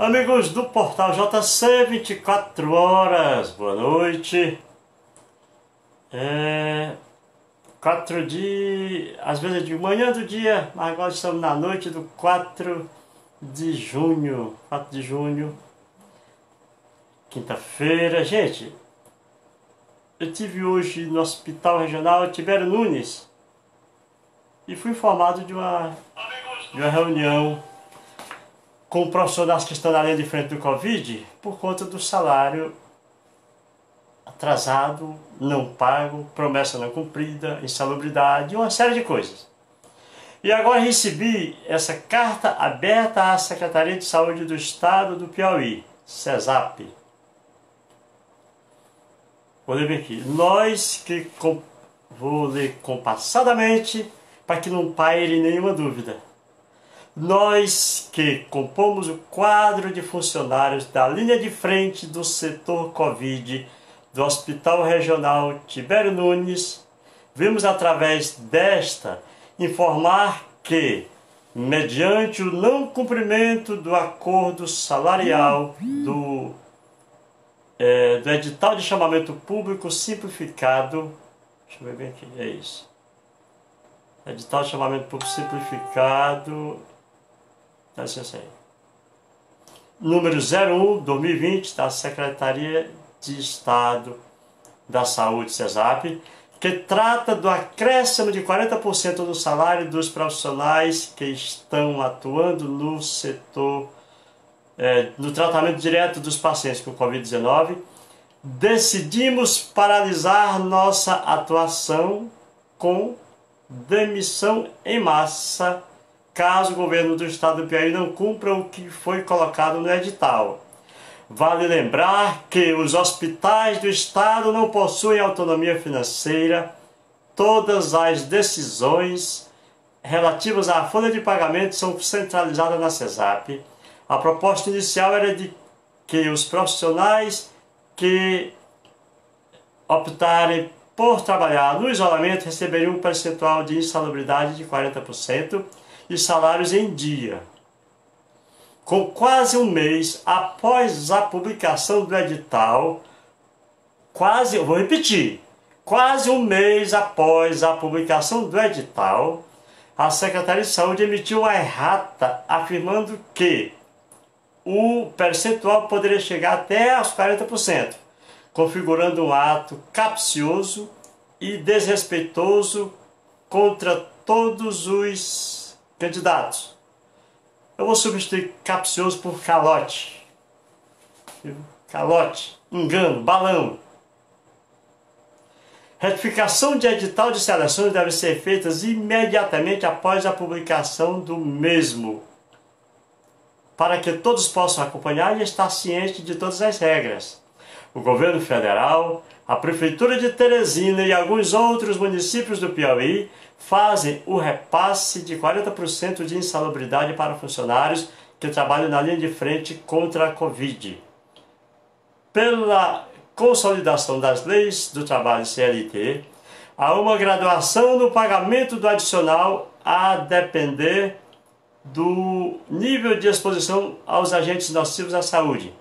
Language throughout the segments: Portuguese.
Amigos do portal JC 24 horas, boa noite. É, quatro de. às vezes de manhã do dia, mas agora estamos na noite do 4 de junho. 4 de junho, quinta-feira. Gente, eu tive hoje no Hospital Regional Tibério Nunes e fui informado de uma, de uma reunião com profissionais que estão na linha de frente do Covid por conta do salário atrasado, não pago, promessa não cumprida, insalubridade, uma série de coisas. E agora recebi essa carta aberta à Secretaria de Saúde do Estado do Piauí, CESAP. Vou ler aqui. Nós que vou ler compassadamente para que não paire nenhuma dúvida nós que compomos o quadro de funcionários da linha de frente do setor Covid do Hospital Regional Tibério Nunes, vimos através desta informar que, mediante o não cumprimento do acordo salarial do, é, do edital de chamamento público simplificado, deixa eu ver bem aqui, é isso. Edital de chamamento público simplificado Dá licença aí. Número 01, 2020, da Secretaria de Estado da Saúde, CESAP, que trata do acréscimo de 40% do salário dos profissionais que estão atuando no setor, é, no tratamento direto dos pacientes com Covid-19, decidimos paralisar nossa atuação com demissão em massa caso o governo do estado do Piauí não cumpra o que foi colocado no edital. Vale lembrar que os hospitais do estado não possuem autonomia financeira. Todas as decisões relativas à folha de pagamento são centralizadas na CESAP. A proposta inicial era de que os profissionais que optarem por trabalhar no isolamento receberiam um percentual de insalubridade de 40% e salários em dia. Com quase um mês após a publicação do edital, quase, vou repetir, quase um mês após a publicação do edital, a Secretaria de Saúde emitiu uma errata afirmando que o percentual poderia chegar até aos 40%, configurando um ato capcioso e desrespeitoso contra todos os Candidatos, eu vou substituir capcioso por calote. Calote, engano, balão. Retificação de edital de seleções deve ser feita imediatamente após a publicação do mesmo, para que todos possam acompanhar e estar cientes de todas as regras. O governo federal, a Prefeitura de Teresina e alguns outros municípios do Piauí fazem o repasse de 40% de insalubridade para funcionários que trabalham na linha de frente contra a Covid. Pela consolidação das leis do trabalho CLT, há uma graduação no pagamento do adicional a depender do nível de exposição aos agentes nocivos à saúde.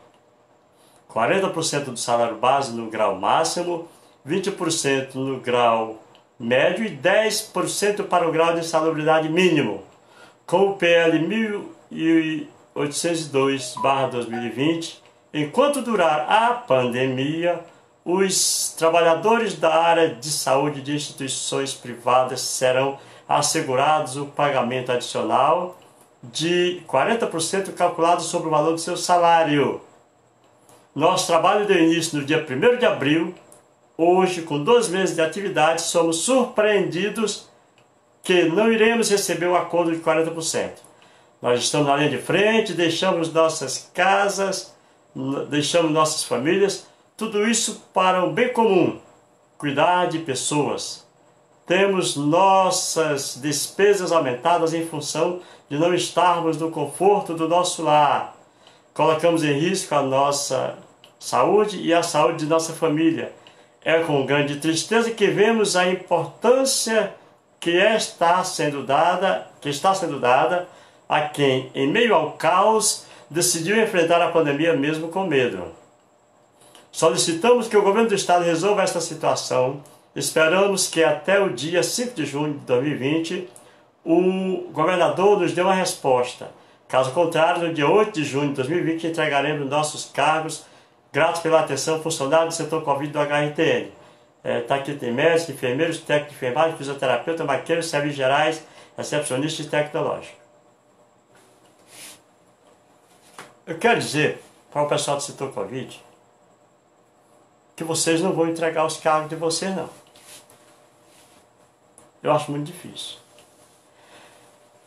40% do salário base no grau máximo, 20% no grau médio e 10% para o grau de insalubridade mínimo, com o PL 1802-2020. Enquanto durar a pandemia, os trabalhadores da área de saúde de instituições privadas serão assegurados o pagamento adicional de 40% calculado sobre o valor do seu salário. Nosso trabalho deu início no dia 1 de abril Hoje, com dois meses de atividade, somos surpreendidos que não iremos receber o acordo de 40%. Nós estamos na linha de frente, deixamos nossas casas, deixamos nossas famílias, tudo isso para o bem comum, cuidar de pessoas. Temos nossas despesas aumentadas em função de não estarmos no conforto do nosso lar. Colocamos em risco a nossa saúde e a saúde de nossa família é com grande tristeza que vemos a importância que está sendo dada, que está sendo dada a quem, em meio ao caos, decidiu enfrentar a pandemia mesmo com medo. Solicitamos que o governo do estado resolva esta situação. Esperamos que até o dia 5 de junho de 2020 o governador nos dê uma resposta. Caso contrário, no dia 8 de junho de 2020 entregaremos nossos cargos. Gratos pela atenção, funcionário do setor Covid do HRTN. É, tá aqui tem médicos, enfermeiros, técnicos de enfermagem, fisioterapeuta, maqueiros, serviços gerais, recepcionistas e tecnológicos. Eu quero dizer para o pessoal do setor Covid que vocês não vão entregar os cargos de vocês, não. Eu acho muito difícil.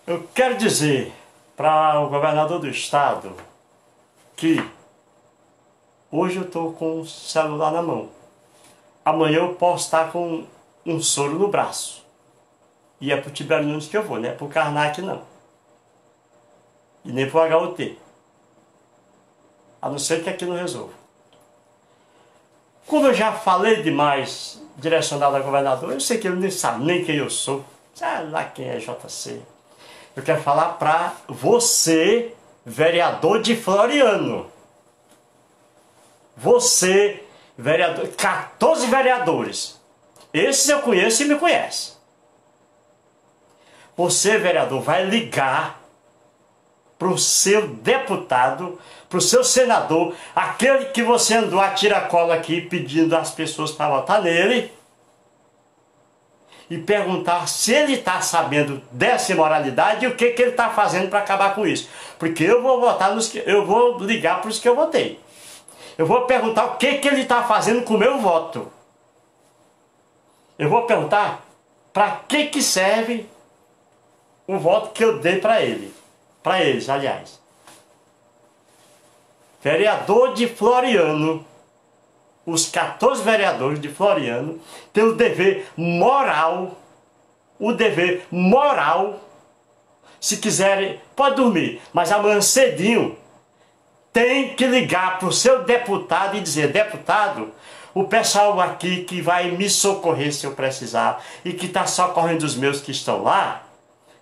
Eu quero dizer para o governador do estado que hoje eu estou com o celular na mão. Amanhã eu posso estar com um soro no braço. E é para o Tibério Nunes que eu vou, não é para o Karnak não. E nem para o HOT. A não ser que aqui não resolva. Como eu já falei demais direcionado ao governador, eu sei que ele nem sabe nem quem eu sou. Sei lá quem é JC. Eu quero falar para você, vereador de Floriano. Você, vereador, 14 vereadores. Esses eu conheço e me conhece. Você, vereador, vai ligar para o seu deputado, para o seu senador, aquele que você andou a tiracola aqui pedindo às pessoas para votar nele e perguntar se ele está sabendo dessa imoralidade e o que, que ele está fazendo para acabar com isso. Porque eu vou votar nos que, eu vou ligar para os que eu votei. Eu vou perguntar o que, que ele está fazendo com o meu voto. Eu vou perguntar para que, que serve o voto que eu dei para ele. Para eles, aliás. Vereador de Floriano os 14 vereadores de Floriano têm o dever moral, o dever moral, se quiserem, pode dormir, mas amanhã cedinho tem que ligar para o seu deputado e dizer, deputado, o pessoal aqui que vai me socorrer se eu precisar e que está socorrendo os meus que estão lá,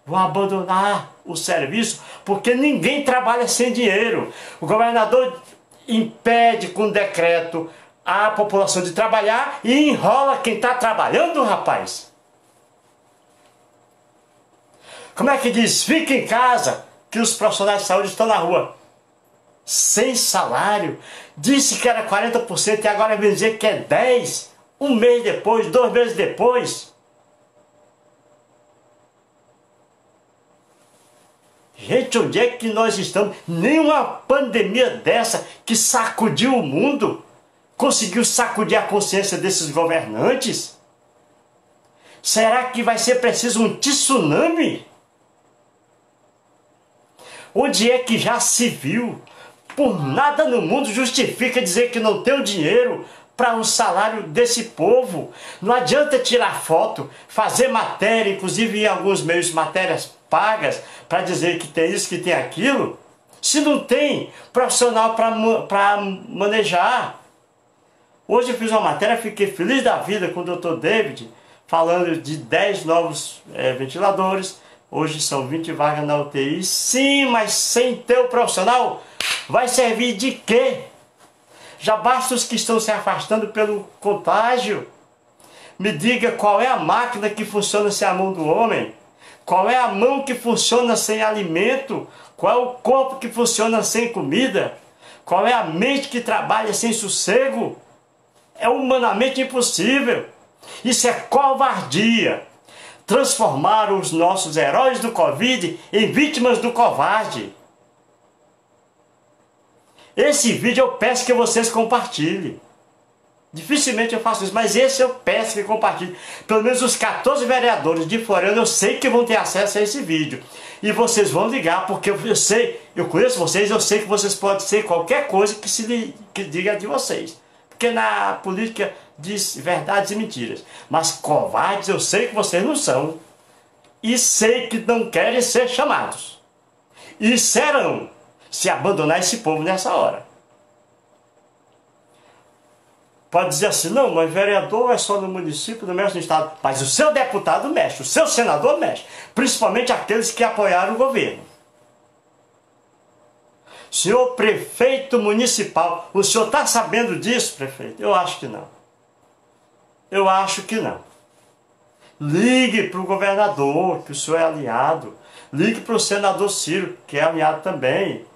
vão abandonar o serviço porque ninguém trabalha sem dinheiro. O governador impede com decreto a população de trabalhar e enrola quem está trabalhando, rapaz. Como é que diz? Fica em casa que os profissionais de saúde estão na rua. Sem salário. Disse que era 40% e agora vem dizer que é 10%. Um mês depois, dois meses depois. Gente, onde é que nós estamos? Nenhuma pandemia dessa que sacudiu o mundo conseguiu sacudir a consciência desses governantes? Será que vai ser preciso um tsunami? Onde é que já se viu? Por nada no mundo justifica dizer que não tem o dinheiro para um salário desse povo. Não adianta tirar foto, fazer matéria, inclusive em alguns meios matérias pagas, para dizer que tem isso, que tem aquilo, se não tem profissional para manejar. Hoje eu fiz uma matéria, fiquei feliz da vida com o Dr. David, falando de 10 novos é, ventiladores. Hoje são 20 vagas na UTI. Sim, mas sem ter o profissional, vai servir de quê? Já basta os que estão se afastando pelo contágio. Me diga qual é a máquina que funciona sem a mão do homem? Qual é a mão que funciona sem alimento? Qual é o corpo que funciona sem comida? Qual é a mente que trabalha sem sossego? é humanamente impossível. Isso é covardia. Transformar os nossos heróis do Covid em vítimas do covarde. Esse vídeo eu peço que vocês compartilhem. Dificilmente eu faço isso, mas esse eu peço que compartilhe. Pelo menos os 14 vereadores de Floriano eu sei que vão ter acesso a esse vídeo. E vocês vão ligar, porque eu sei, eu conheço vocês, eu sei que vocês podem ser qualquer coisa que se que diga de vocês porque na política diz verdades e mentiras. Mas covardes eu sei que vocês não são. E sei que não querem ser chamados. E serão, se abandonar esse povo nessa hora. Pode dizer assim, não, mas vereador é só no município, não mexe no estado. Mas o seu deputado mexe, o seu senador mexe. Principalmente aqueles que apoiaram o governo. Senhor prefeito municipal, o senhor está sabendo disso, prefeito? Eu acho que não. Eu acho que não. Ligue para o governador, que o senhor é aliado. Ligue para o senador Ciro, que é aliado também.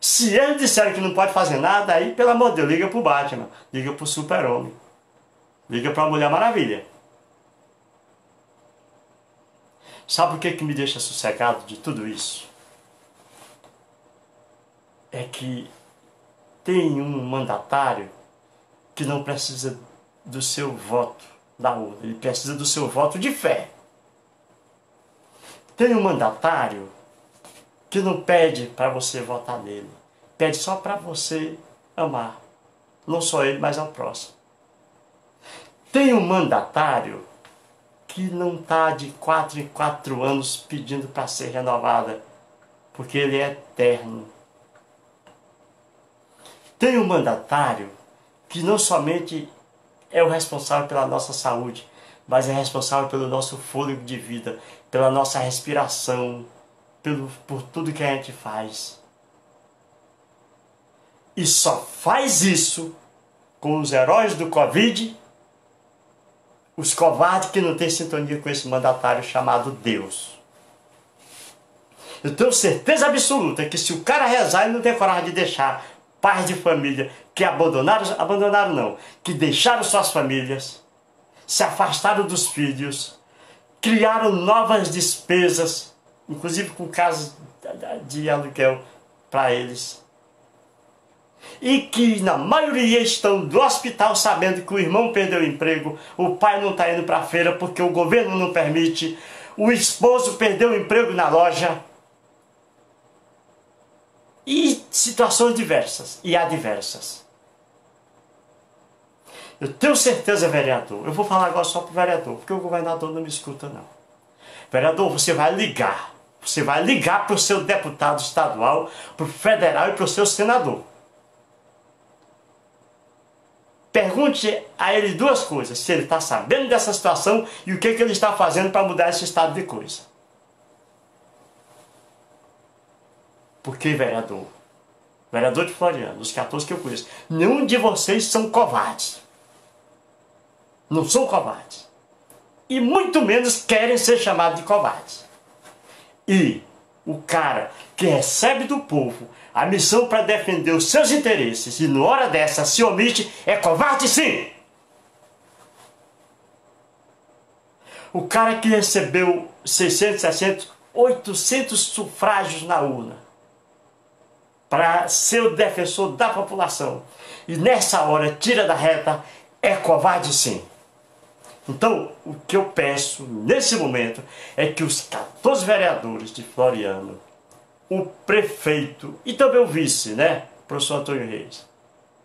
Se eles disserem que não pode fazer nada, aí, pelo amor de Deus, liga para o Batman, liga para o Super-Homem, liga para a Mulher Maravilha. Sabe o que, que me deixa sossegado de tudo isso? É que tem um mandatário que não precisa do seu voto da urna, ele precisa do seu voto de fé. Tem um mandatário que não pede para você votar nele, pede só para você amar, não só ele, mas ao próximo. Tem um mandatário que não está de quatro em quatro anos pedindo para ser renovada, porque ele é eterno. Tem um mandatário que não somente é o responsável pela nossa saúde, mas é responsável pelo nosso fôlego de vida, pela nossa respiração, pelo, por tudo que a gente faz. E só faz isso com os heróis do Covid, os covardes que não têm sintonia com esse mandatário chamado Deus. Eu tenho certeza absoluta que se o cara rezar, ele não tem coragem de deixar pais de família que abandonaram, abandonaram não, que deixaram suas famílias, se afastaram dos filhos, criaram novas despesas, inclusive com casas de aluguel para eles. E que na maioria estão do hospital sabendo que o irmão perdeu o emprego, o pai não está indo para a feira porque o governo não permite, o esposo perdeu o emprego na loja. E situações diversas e adversas. Eu tenho certeza, vereador, eu vou falar agora só para o vereador, porque o governador não me escuta não. Vereador, você vai ligar, você vai ligar para o seu deputado estadual, para o federal e para o seu senador. Pergunte a ele duas coisas, se ele está sabendo dessa situação e o que, que ele está fazendo para mudar esse estado de coisa. Porque, vereador, vereador de Floriano, os 14 que eu conheço, nenhum de vocês são covardes não são covardes. E muito menos querem ser chamados de covardes. E o cara que recebe do povo a missão para defender os seus interesses e na hora dessa se omite, é covarde sim! O cara que recebeu 600, 700, 800 sufrágios na urna para ser o defensor da população e nessa hora tira da reta, é covarde sim. Então, o que eu peço nesse momento é que os 14 vereadores de Floriano, o prefeito e também o vice, né, professor Antônio Reis,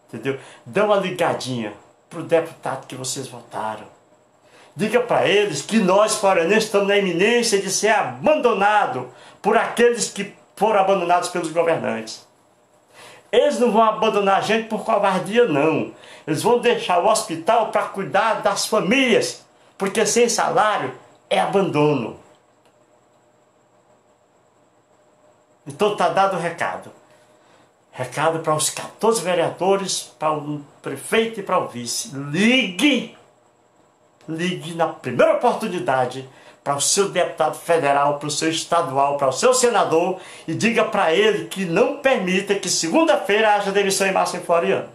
entendeu? Dão uma ligadinha pro deputado que vocês votaram. Diga para eles que nós, florianenses, estamos na iminência de ser abandonado por aqueles que foram abandonados pelos governantes. Eles não vão abandonar a gente por covardia, não. Eles vão deixar o hospital para cuidar das famílias, porque sem salário é abandono. Então está dado o recado. Recado para os 14 vereadores, para o prefeito e para o vice. Ligue, ligue na primeira oportunidade para o seu deputado federal, para o seu estadual, para o seu senador e diga para ele que não permita que segunda-feira haja demissão em massa em Floriano.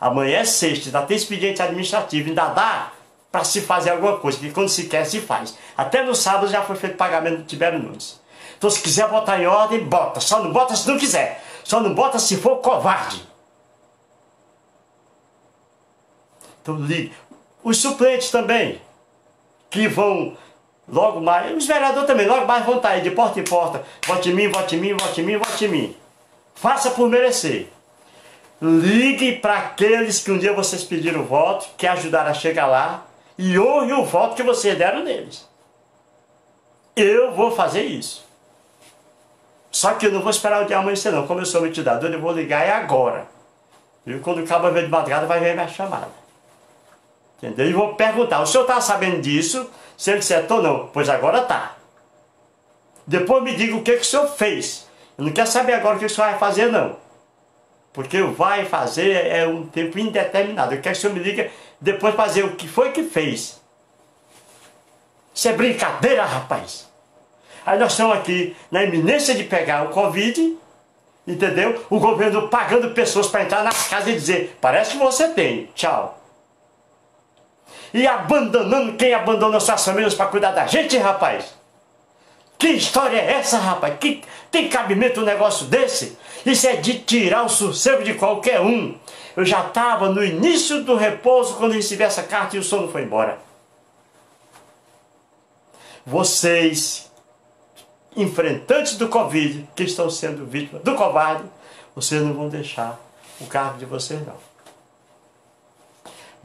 Amanhã é sexta, ainda tem expediente administrativo, ainda dá para se fazer alguma coisa, que quando se quer se faz. Até no sábado já foi feito pagamento do Tibério Nunes. Então se quiser botar em ordem, bota. Só não bota se não quiser. Só não bota se for covarde. Então ligue. Os suplentes também, que vão logo mais, os vereadores também, logo mais vão estar aí de porta em porta. Vote em mim, vote em mim, vote em mim, vote em mim. Faça por merecer. Ligue para aqueles que um dia vocês pediram voto, que ajudaram a chegar lá, e honre o voto que vocês deram neles. Eu vou fazer isso. Só que eu não vou esperar o dia amanhecer não. Como eu sou mitidador, eu vou ligar é agora. E quando o cabo ver de madrugada, vai ver minha chamada. Entendeu? E vou perguntar, o senhor está sabendo disso? Se ele disser, ou não. Pois agora tá. Depois me diga o que, que o senhor fez. Eu não quero saber agora o que o senhor vai fazer, não. Porque vai fazer é um tempo indeterminado. Eu quero que o senhor me liga depois dizer o que foi que fez. Isso é brincadeira, rapaz. Aí nós estamos aqui na iminência de pegar o Covid, entendeu? O governo pagando pessoas para entrar nas casas e dizer, parece que você tem, tchau. E abandonando quem abandona suas famílias para cuidar da gente, rapaz. Que história é essa, rapaz? Que tem cabimento um negócio desse? Isso é de tirar o sossego de qualquer um. Eu já estava no início do repouso quando recebi essa carta e o sono foi embora. Vocês, enfrentantes do Covid, que estão sendo vítimas do covarde, vocês não vão deixar o cargo de vocês, não.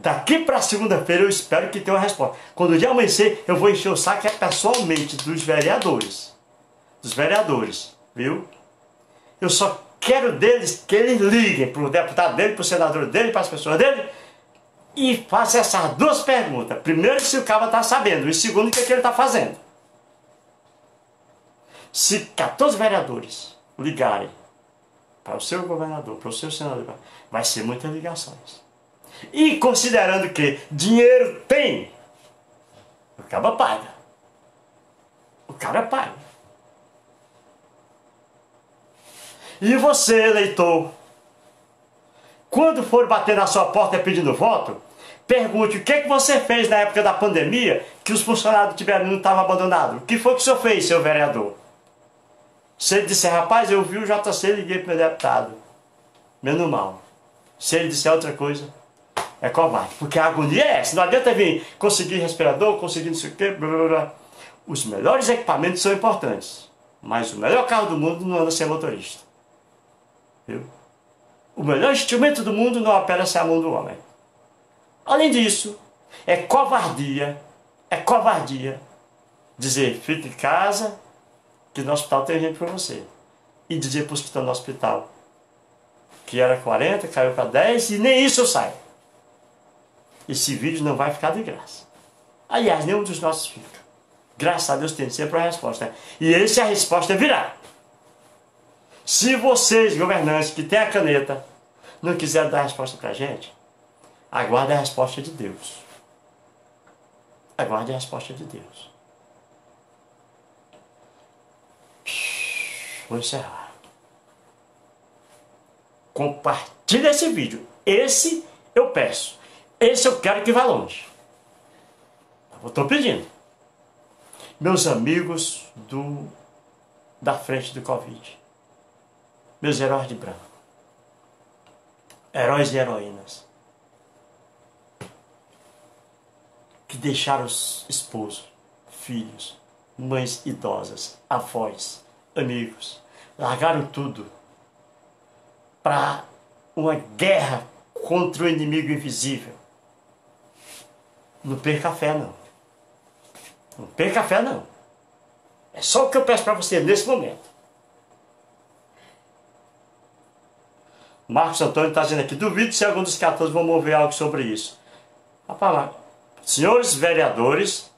Daqui para segunda-feira eu espero que tenha uma resposta. Quando o dia amanhecer, eu vou encher o saco é pessoalmente dos vereadores. Dos vereadores, viu? Eu só quero deles que eles liguem para o deputado dele, para o senador dele, para as pessoas dele e façam essas duas perguntas. Primeiro, se o cara está sabendo, e segundo, o que, é que ele está fazendo. Se 14 vereadores ligarem para o seu governador, para o seu senador, vai ser muitas ligações. E considerando que dinheiro tem, o cara paga. O cara paga. E você, eleitor, quando for bater na sua porta pedindo voto, pergunte o que, é que você fez na época da pandemia que os funcionários de Tiberino estavam abandonados. O que foi que o senhor fez, seu vereador? Se ele disser, rapaz, eu vi o JC e liguei para o meu deputado. Menos mal. Se ele disser outra coisa, é covarde. Porque a agonia é essa. Não adianta vir conseguir respirador, conseguir não sei o quê, blá, blá, blá. Os melhores equipamentos são importantes. Mas o melhor carro do mundo não anda sem motorista. Viu? O melhor instrumento do mundo não opera sem a mão do homem. Além disso, é covardia, é covardia dizer, fique em casa, que no hospital tem gente para você. E dizer para que estão no hospital que era 40, caiu para 10 e nem isso eu saio esse vídeo não vai ficar de graça. Aliás, nenhum dos nossos fica. Graças a Deus tem sempre a resposta. E esse a resposta virá. Se vocês, governantes, que têm a caneta, não quiserem dar a resposta para a gente, aguarde a resposta de Deus. Aguarde a resposta de Deus. Vou encerrar. Compartilhe esse vídeo. Esse eu peço. Esse eu quero que vá longe. Eu estou pedindo. Meus amigos do da frente do Covid. Meus heróis de branco. Heróis e heroínas. Que deixaram os esposos, filhos, mães idosas, avós, amigos. Largaram tudo para uma guerra contra o inimigo invisível não perca fé, não. Não perca fé, não. É só o que eu peço para você nesse momento. Marcos Antônio está dizendo aqui, duvido se algum dos 14 vão mover algo sobre isso. Rapaz, senhores vereadores,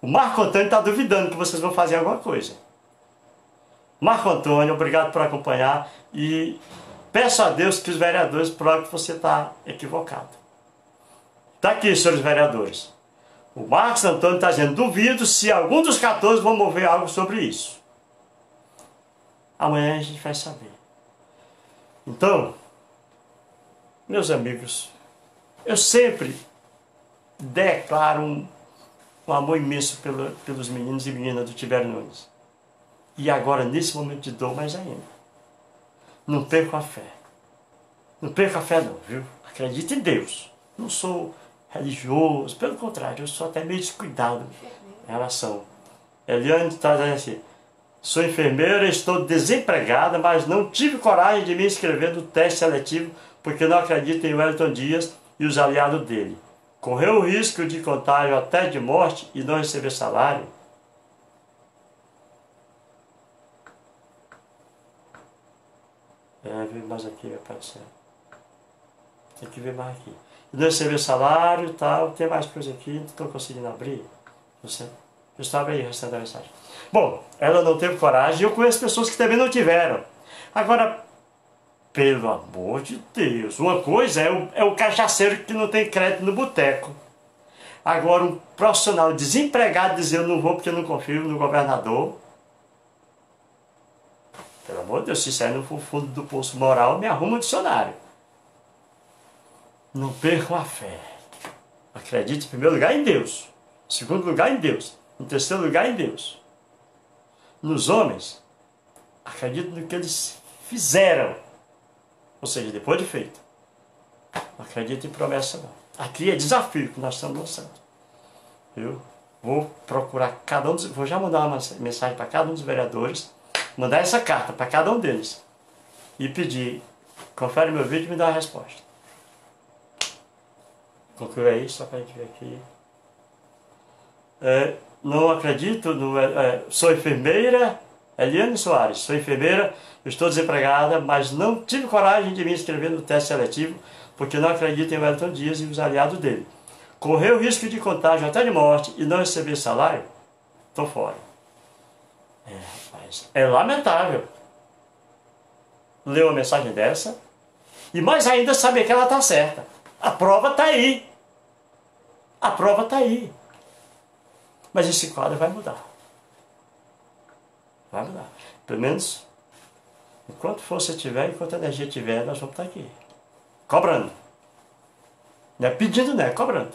o Marco Antônio está duvidando que vocês vão fazer alguma coisa. Marco Antônio, obrigado por acompanhar e peço a Deus que os vereadores provem que você está equivocado. Está aqui, senhores vereadores. O Marcos Antônio está dizendo, duvido se algum dos 14 vão mover algo sobre isso. Amanhã a gente vai saber. Então, meus amigos, eu sempre declaro um, um amor imenso pelo, pelos meninos e meninas do Tibério Nunes. E agora, nesse momento de dor, mais ainda. Não perca a fé. Não perca a fé não, viu? Acredite em Deus. Não sou religioso, pelo contrário, eu sou até meio descuidado em relação. Eliane está dizendo assim, sou enfermeira, estou desempregada, mas não tive coragem de me inscrever no teste seletivo porque não acredito em Wellington Dias e os aliados dele. Correu o risco de contágio até de morte e não receber salário? É, ver mais aqui, vai aparecer. Tem que ver mais aqui não receber salário e tal, tem mais coisa aqui, não estou conseguindo abrir. Você Eu estava aí recebendo a mensagem. Bom, ela não teve coragem eu conheço pessoas que também não tiveram. Agora, pelo amor de Deus, uma coisa é o, é o cachaceiro que não tem crédito no boteco. Agora, um profissional desempregado dizer eu não vou porque eu não confio no governador. Pelo amor de Deus, se sair no fundo do poço moral, me arruma um dicionário. Não percam a fé. Acredite em primeiro lugar em Deus. Em segundo lugar em Deus. Em terceiro lugar em Deus. Nos homens, acredite no que eles fizeram. Ou seja, depois de feito. Não acredite em promessa não. Aqui é desafio que nós estamos lançando. Eu vou procurar cada um dos, vou já mandar uma mensagem para cada um dos vereadores, mandar essa carta para cada um deles e pedir, confere meu vídeo e me dá a resposta. Conclui aí, só para a gente ver aqui. É, não acredito, no, é, é sou enfermeira, Eliane Soares, sou enfermeira, estou desempregada, mas não tive coragem de me inscrever no teste seletivo porque não acredito em Wellington Dias e os aliados dele. Correu risco de contágio até de morte e não receber salário? Estou fora. É, rapaz, é lamentável ler uma mensagem dessa e mais ainda saber que ela está certa. A prova está aí. A prova está aí. Mas esse quadro vai mudar. Vai mudar. Pelo menos, enquanto força tiver, enquanto energia tiver, nós vamos estar aqui cobrando. Não é pedindo, não é cobrando.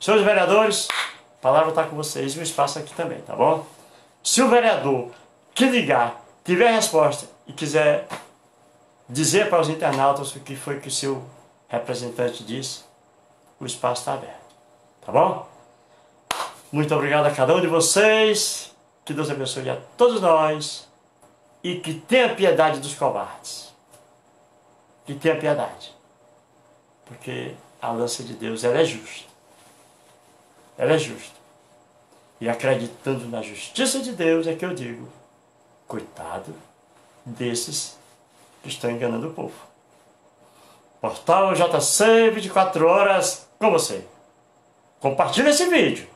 Senhores vereadores, a palavra está com vocês e o espaço aqui também, tá bom? Se o vereador que ligar tiver resposta e quiser dizer para os internautas o que foi que o seu representante disse, o espaço está aberto. Tá bom? Muito obrigado a cada um de vocês. Que Deus abençoe a todos nós. E que tenha piedade dos covardes. Que tenha piedade porque a lança de Deus ela é justa. Ela é justa. E acreditando na justiça de Deus é que eu digo, coitado desses que estão enganando o povo. Portal JC 24 horas com você. Compartilhe esse vídeo.